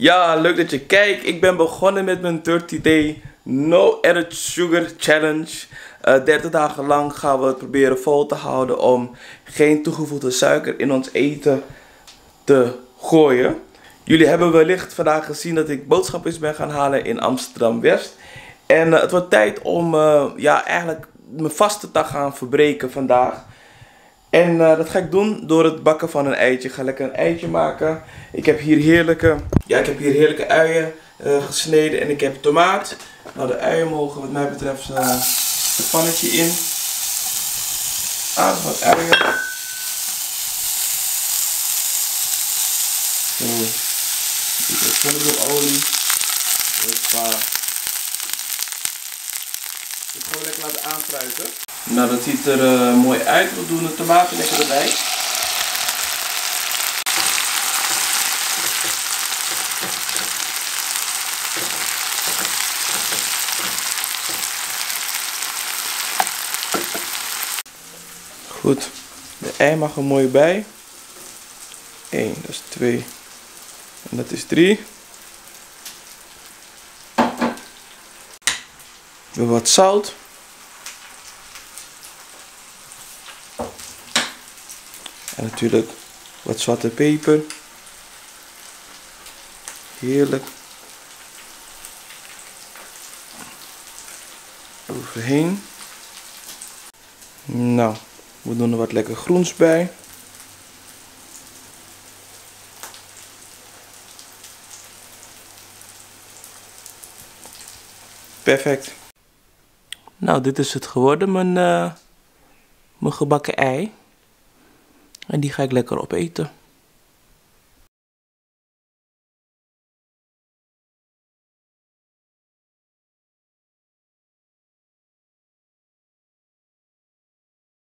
Ja, leuk dat je kijkt. Ik ben begonnen met mijn 30 day no added sugar challenge. Uh, 30 dagen lang gaan we het proberen vol te houden om geen toegevoegde suiker in ons eten te gooien. Jullie hebben wellicht vandaag gezien dat ik boodschappen ben gaan halen in Amsterdam West. En uh, het wordt tijd om uh, ja, eigenlijk mijn vaste te gaan verbreken vandaag. En uh, dat ga ik doen door het bakken van een eitje. Ik ga lekker een eitje maken. Ik heb hier heerlijke, ja, ik heb hier heerlijke uien uh, gesneden en ik heb tomaat. Nou, de uien mogen wat mij betreft uh, het pannetje in. Aardig wat uien. Zo. Zonnebloemolie. Hoppa. Ik gewoon lekker laten aanfruiten. Nou, dat ziet er uh, mooi uit. We doen de tomaten lekker erbij. Goed, de ei mag er mooi bij. 1, dat is 2 en dat is 3. Weer wat zout. En natuurlijk wat zwarte peper. Heerlijk. Overheen. Nou, we doen er wat lekker groens bij. Perfect. Nou, dit is het geworden, mijn, uh, mijn gebakken ei. En die ga ik lekker opeten.